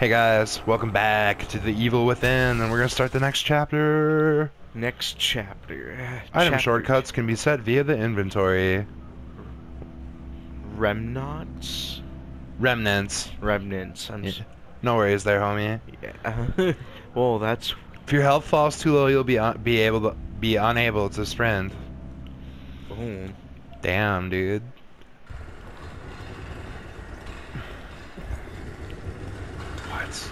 Hey guys, welcome back to The Evil Within, and we're gonna start the next chapter. Next chapter. Item Chapter shortcuts can be set via the inventory. Remnants? Remnants. Remnants. I'm Yeah. No worries there, homie. yeah. well, that's. If your health falls too low, you'll be be able to be unable to sprint. Boom. Damn, dude. What?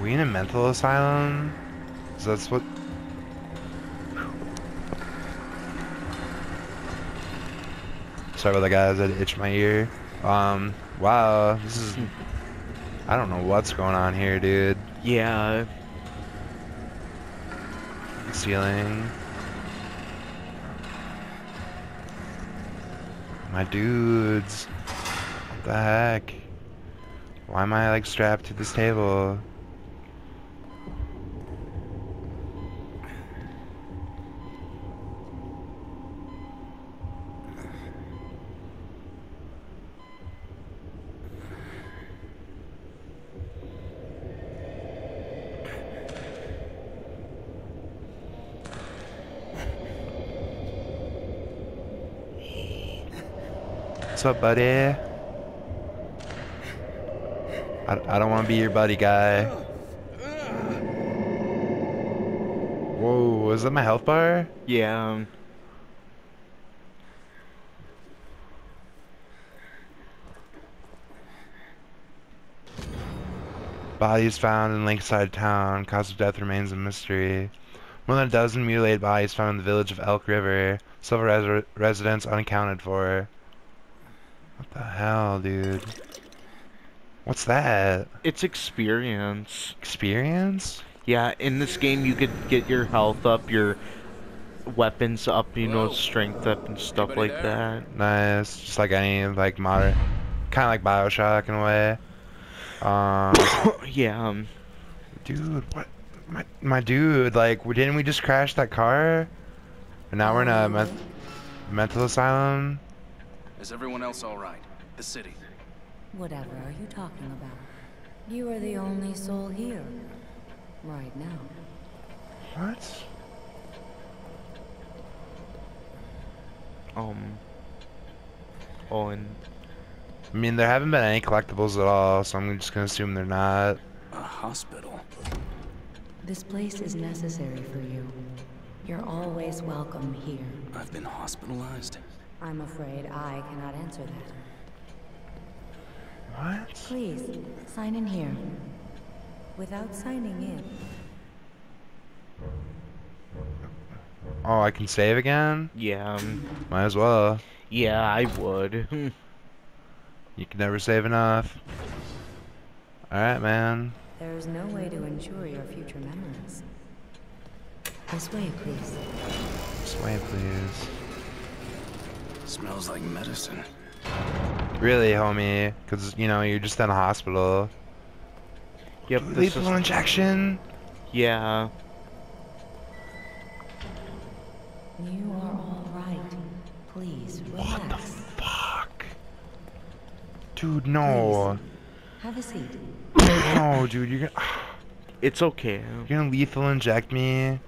We in a mental asylum? Is that's what? Sorry about that, guys. I itched my ear. Um, wow, this is. I don't know what's going on here, dude. Yeah. Ceiling. My dudes. What the heck? Why am I like strapped to this table? What's up, buddy? I, I don't want to be your buddy guy. Whoa, was that my health bar? Yeah. um, Bodies found in Lakeside Town. Cause of death remains a mystery. More than a dozen mutilated bodies found in the village of Elk River. Several res residents unaccounted for. What the hell, dude? What's that? It's experience. Experience? Yeah, in this game you could get your health up, your weapons up, you know, strength up and stuff Anybody like there? that. Nice. Just like any, like, modern... Kind of like Bioshock in a way. Um... yeah. Um, Dude, what? My, my dude, like, didn't we just crash that car? And now we're in a men mental asylum? Is everyone else all right? The city. Whatever are you talking about? You are the only soul here. Right now. What? um. Oh, and I mean, there haven't been any collectibles at all, so I'm just gonna assume they're not. A hospital. This place is necessary for you. You're always welcome here. I've been hospitalized. I'm afraid I cannot answer that. What? Please, sign in here. Without signing in, Oh, I can save again? yeah. Um, Might as well. yeah, I would. You can never save enough. Alright, man. there is no way to ensure your future memories. This way, please. This way, please. Smells like medicine. Really, homie? Because, you know, you're just in a hospital. yep, this Lethal is. injection? Yeah. You are all right. Please, relax. What the fuck? Dude, no. Have a seat. No, dude, you're gonna, It's okay. you're gonna lethal inject me?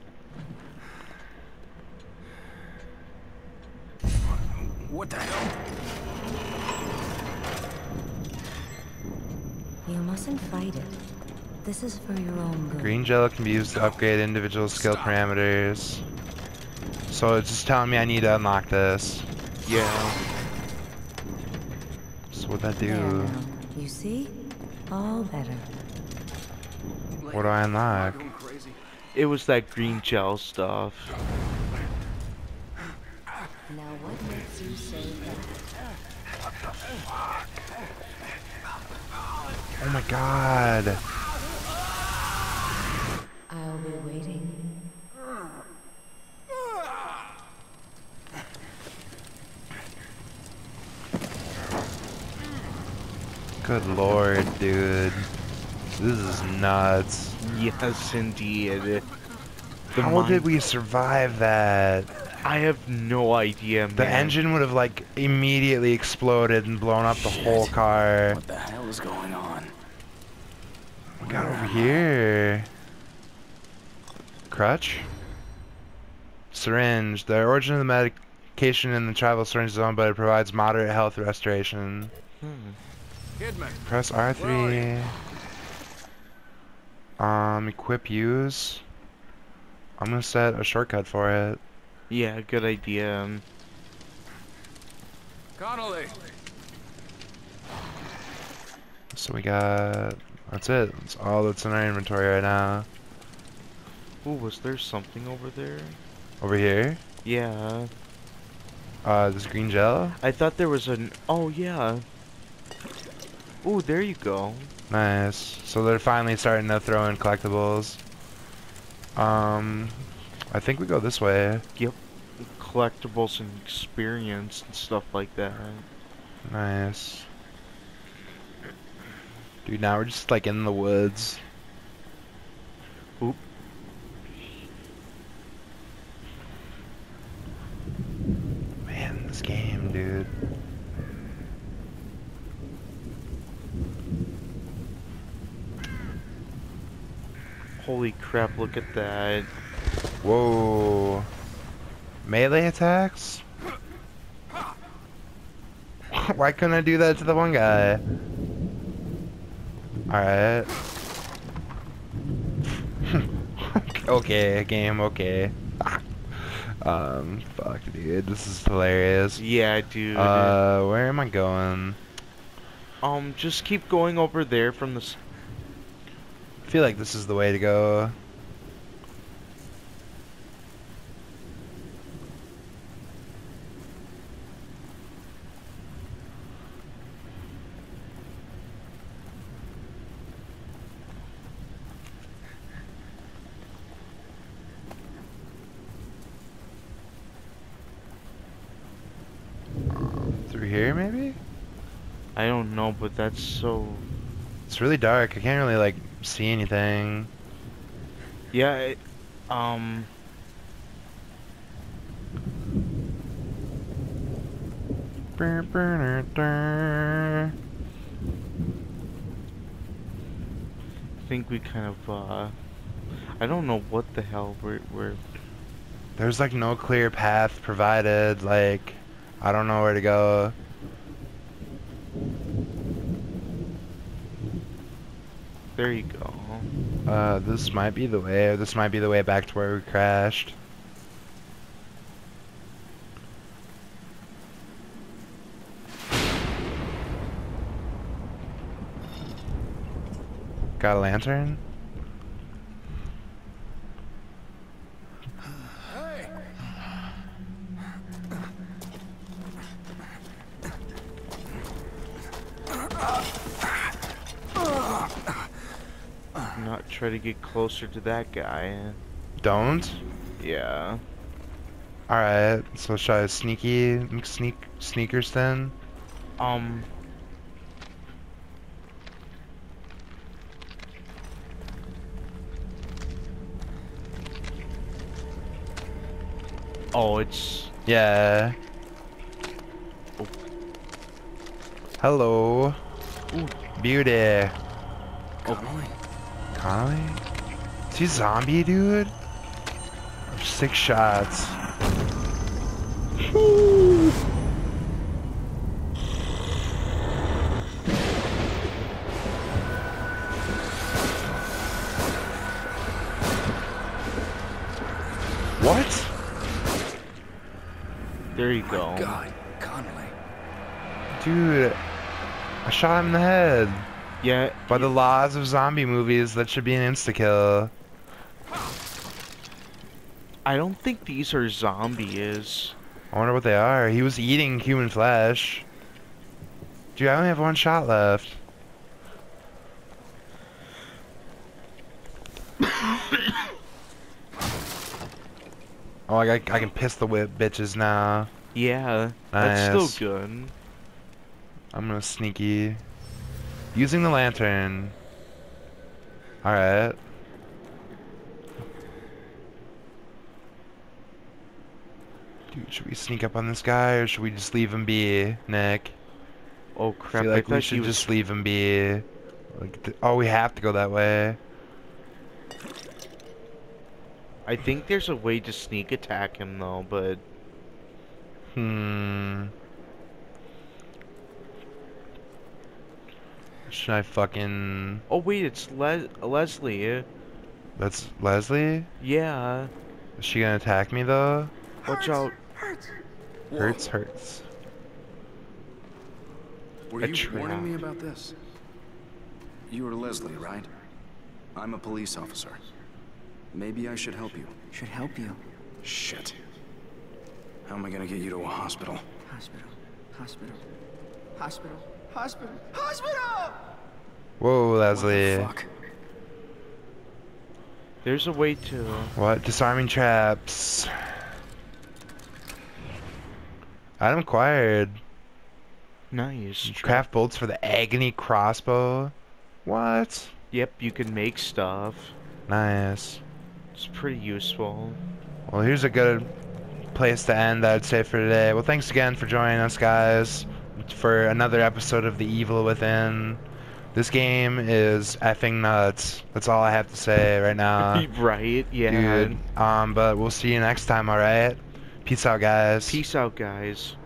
What the hell? You mustn't fight it. This is for your own good. Green gel can be used to upgrade individual skill Stop. parameters. So it's just telling me I need to unlock this. Yeah. So what'd that do? now. You see? All better. What do I unlock? It was that green gel stuff. Now what makes you say that? Oh my god. I'll be waiting. Good lord, dude. This is nuts. Yes, indeed. The How did we survive that? I have no idea, man. The engine would have like immediately exploded and blown up the whole car. What the hell is going on? We got over here. Crutch. Syringe. The origin of the medication in the travel syringe zone, but it provides moderate health restoration. Hmm. Kidman. Press R3. Um, equip use. I'm gonna set a shortcut for it. Yeah, good idea. Um, Connelly. So we got. That's it. That's all that's in our inventory right now. Ooh, was there something over there? Over here. Yeah. Uh, this green gel. I thought there was an. Oh, yeah. Ooh, there you go. Nice. So they're finally starting to throw in collectibles. Um, I think we go this way. Yep. Collectibles and experience and stuff like that. Nice. Dude, now we're just like in the woods. Oop. Man, this game, dude. Holy crap, look at that. Whoa. Melee attacks? Why couldn't I do that to the one guy? Alright. okay, game, okay. um, fuck, dude, this is hilarious. Yeah, dude. Uh, where am I going? um, just keep going over there from the. s- I feel like this is the way to go. Through here, maybe? I don't know, but that's so. It's really dark. I can't really, like, see anything. Yeah, it, um. I think we kind of, uh. I don't know what the hell we're. we're There's like no clear path provided, like I don't know where to go. there you go. Uh, this might be the way, this might be the way back to where we crashed. Got a lantern? Not try to get closer to that guy. Don't? Yeah. Alright, so should I sneaky, sneak, sneakers then? Um. Oh, it's Yeah. Oh. Hello. Ooh. Beauty. Connelly. Connelly? Is he zombie, dude? Six shots. What? there. You go. God, Connelly. Dude, I shot him in the head. Yeah. By the laws of zombie movies, that should be an insta-kill. I don't think these are zombies. I wonder what they are. He was eating human flesh. Dude, I only have one shot left. oh, I, I can piss the whip bitches now. Yeah. That's still good. I'm gonna sneaky. Using the lantern. Alright. Dude, should we sneak up on this guy or should we just leave him be, Nick? Oh I crap! I like we should was. just leave him be. Like, oh, we have to go that way. I think there's a way to sneak attack him though, but Hmm. Should I fucking... oh wait, it's Les Leslie. That's Leslie? Yeah. Is she gonna attack me though? Watch out. Hurts. Hurts, hurts. Were A you trap. warning me about this? You are Leslie, right? I'm a police officer. Maybe I should help you. Should help you. Shit. How am I gonna get you to a hospital? Hospital. Hospital. Hospital. Hospital. Hospital! Whoa, Leslie. What the fuck? There's a way to. Uh, what? Disarming traps. Item acquired. Nice. Craft bolts for the agony crossbow. What? Yep, you can make stuff. Nice. It's pretty useful. Well, here's a good place to end, I'd say, for today. Well, thanks again for joining us, guys, for another episode of The Evil Within. This game is effing nuts. That's all I have to say right now. right? Yeah. Dude. Um, but we'll see you next time, alright? Peace out, guys. Peace out, guys.